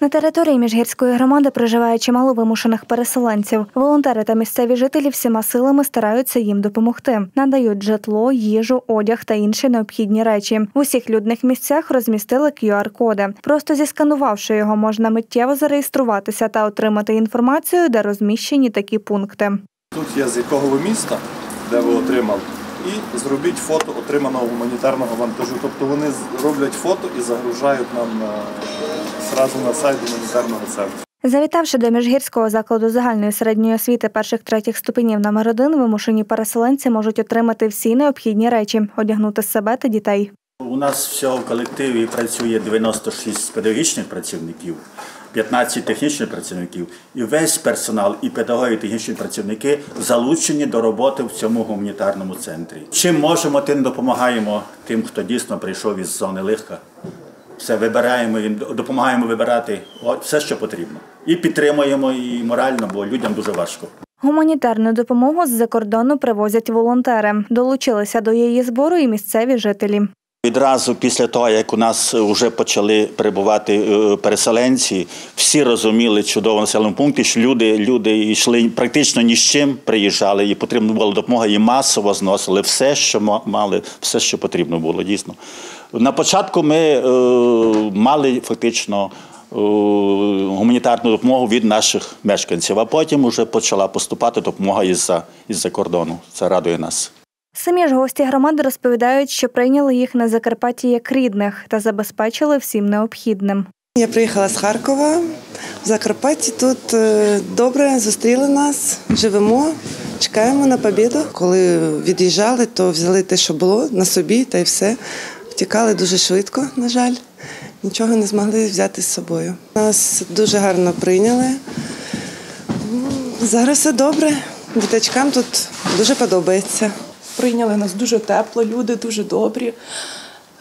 На території міжгірської громади проживає чимало вимушених переселенців. Волонтери та місцеві жителі всіма силами стараються їм допомогти. Надають житло, їжу, одяг та інші необхідні речі. В усіх людних місцях розмістили QR-коди. Просто зісканувавши його, можна миттєво зареєструватися та отримати інформацію, де розміщені такі пункти. Тут є з якого ви міста, де ви отримали, і зробіть фото отриманого гуманітарного вантажу. Тобто вони роблять фото і загружають нам е, на сайт гуманітарного центру. Завітавши до міжгірського закладу загальної середньої освіти перших третіх ступенів номер 1 вимушені переселенці можуть отримати всі необхідні речі, одягнути себе та дітей. У нас всього в колективі працює 96 педагогічних працівників, 15 технічних працівників, і весь персонал, і педагоги, і технічні працівники залучені до роботи в цьому гуманітарному центрі. Чим можемо, тим допомагаємо тим, хто дійсно прийшов із зони легка. Все вибираємо їм, допомагаємо вибирати все, що потрібно. І підтримуємо і морально, бо людям дуже важко. Гуманітарну допомогу з-за кордону привозять волонтери. Долучилися до її збору і місцеві жителі. Відразу після того, як у нас вже почали прибувати е, переселенці, всі розуміли чудово населеному пункті, що люди, люди йшли практично ні з чим приїжджали, і потрібна була допомога, і масово зносили все, що ма- мали, все, що потрібно було, дійсно. На початку ми е, мали фактично е, гуманітарну допомогу від наших мешканців, а потім вже почала поступати допомога із-за із-за кордону. Це радує нас. Самі ж гості громади розповідають, що прийняли їх на Закарпатті як рідних та забезпечили всім необхідним. Я приїхала з Харкова. В Закарпатті тут е, добре зустріли нас, живемо, чекаємо на побіду. Коли від'їжджали, то взяли те, що було на собі, та й все. Втікали дуже швидко, на жаль. Нічого не змогли взяти з собою. Нас дуже гарно прийняли. Зараз все добре. Діточкам тут дуже подобається. Прийняли нас дуже тепло, люди дуже добрі.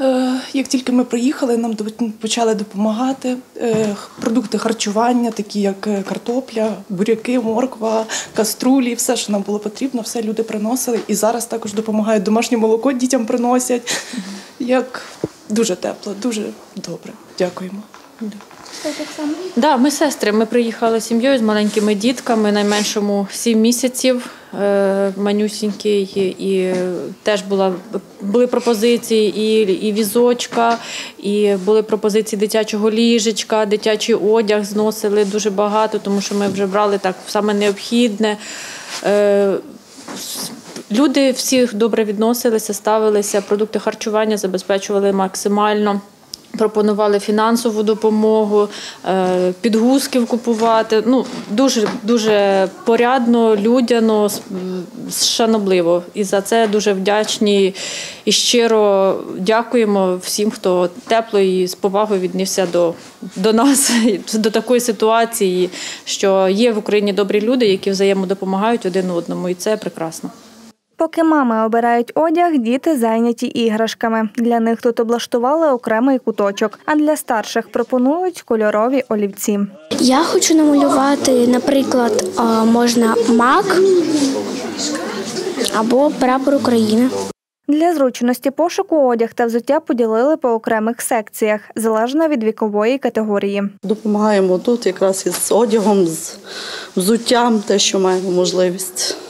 Е, Як тільки ми приїхали, нам почали допомагати е, продукти харчування, такі як е, картопля, буряки, морква, каструлі, все, що нам було потрібно, все люди приносили. І зараз також допомагають домашнє молоко дітям приносять. Як дуже тепло, дуже добре. Дякуємо. Да, ми сестри. Ми приїхали з сім'єю з маленькими дітками, найменшому 7 місяців, е, манюсінький, і теж була, були пропозиції і, і візочка, і були пропозиції дитячого ліжечка, дитячий одяг зносили дуже багато, тому що ми вже брали так саме необхідне. Люди всі добре відносилися, ставилися, продукти харчування забезпечували максимально. Пропонували фінансову допомогу, е, підгузків купувати. Ну дуже дуже порядно, людяно, шанобливо. І за це дуже вдячні і щиро дякуємо всім, хто тепло і з повагою віднісся до, до нас, до такої ситуації, що є в Україні добрі люди, які взаємодопомагають один одному, і це прекрасно. Поки мами обирають одяг, діти зайняті іграшками. Для них тут облаштували окремий куточок, а для старших пропонують кольорові олівці. Я хочу намалювати, наприклад, можна мак або прапор України. Для зручності пошуку одяг та взуття поділили по окремих секціях, залежно від вікової категорії. Допомагаємо тут якраз із одягом, з взуттям, те, що маємо можливість.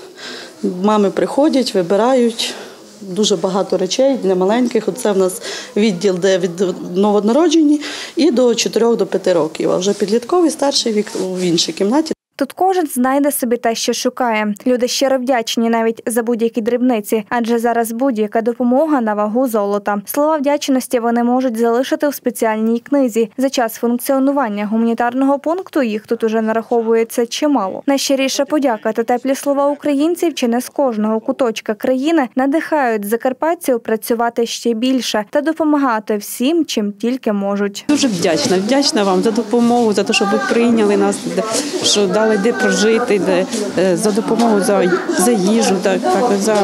Мами приходять, вибирають. Дуже багато речей для маленьких. Оце в нас відділ, де від новонароджені і до 4-5 років. А вже підлітковий старший вік в іншій кімнаті. Тут кожен знайде собі те, що шукає. Люди щиро вдячні навіть за будь-які дрібниці, адже зараз будь-яка допомога на вагу золота. Слова вдячності вони можуть залишити у спеціальній книзі. За час функціонування гуманітарного пункту їх тут уже нараховується чимало. Найщиріша подяка та теплі слова українців чи не з кожного куточка країни надихають закарпатців працювати ще більше та допомагати всім, чим тільки можуть. Дуже вдячна, вдячна вам за допомогу, за те, що ви прийняли нас, що дали де прожити, де, е, за допомогу за, за їжу, так, так, за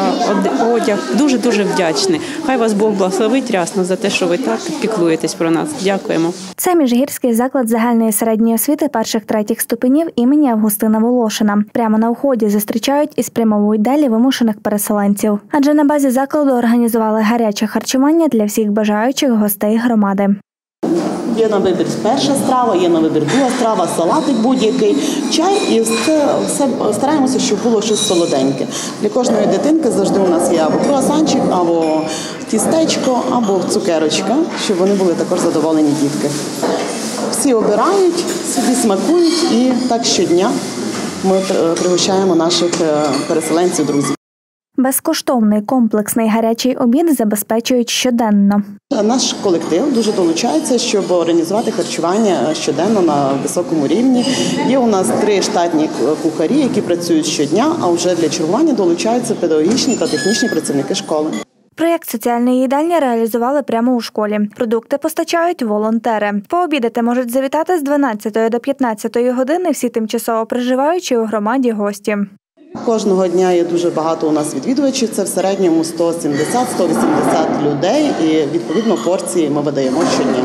одяг. Дуже дуже вдячна. Хай вас Бог благословить рясно за те, що ви так піклуєтесь про нас. Дякуємо. Це міжгірський заклад загальної середньої освіти перших третіх ступенів імені Августина Волошина. Прямо на вході зустрічають і спрямовують далі вимушених переселенців. Адже на базі закладу організували гаряче харчування для всіх бажаючих гостей громади. Є на вибір перша страва, є на вибір друга страва, салатик будь-який, чай і все, все стараємося, щоб було щось солоденьке. Для кожної дитинки завжди у нас є або круасанчик, або тістечко, або цукерочка, щоб вони були також задоволені дітки. Всі обирають, собі смакують і так щодня ми пригощаємо наших е, переселенців, друзів. Безкоштовний комплексний гарячий обід забезпечують щоденно. Наш колектив дуже долучається, щоб організувати харчування щоденно на високому рівні. Є у нас три штатні кухарі, які працюють щодня. А вже для чергування долучаються педагогічні та технічні працівники школи. Проєкт соціальної їдальні реалізували прямо у школі. Продукти постачають волонтери. Пообідати можуть завітати з 12 до 15 години всі тимчасово проживаючі у громаді гості. Кожного дня є дуже багато у нас відвідувачів. Це в середньому 170-180 людей, і відповідно порції ми видаємо щодня.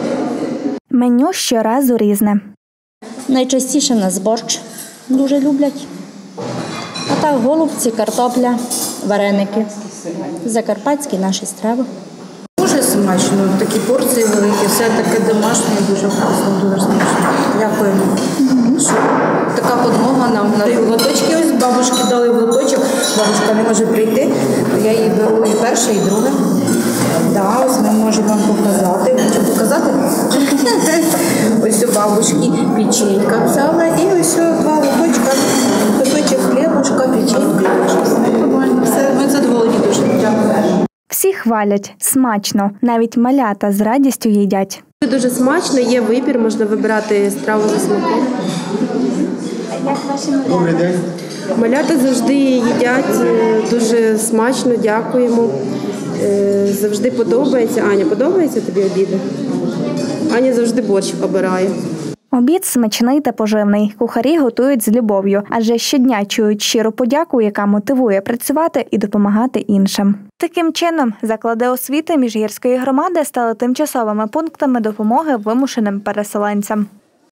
Меню щоразу різне. Найчастіше в нас борщ дуже люблять. А так голубці, картопля, вареники. Закарпатські наші страви. Дуже смачно, такі порції великі, все таке домашнє, дуже вкусно, дуже смачно. Дякуємо. Що така подмога нам на лоточки. Бабушки дали в лоточок. Бабушка не може прийти. Я її беру і перше, і друге. Да, ось ми можемо вам показати. Хочу показати. ось у бабушки печенька взяла і ось два лоточка, кусочок хлібушка, печенька. Все, ми задоволені дуже. Дякую. Всі хвалять смачно, навіть малята з радістю їдять. Дуже смачно, є вибір, можна вибирати страву за смаком. Добрий день. Малята завжди їдять е, дуже смачно, дякуємо. Е, Завжди подобається. Аня, подобається тобі обіди? Аня завжди борщ обирає. Обід смачний та поживний. Кухарі готують з любов'ю, адже щодня чують щиру подяку, яка мотивує працювати і допомагати іншим. Таким чином, заклади освіти міжгірської громади стали тимчасовими пунктами допомоги вимушеним переселенцям.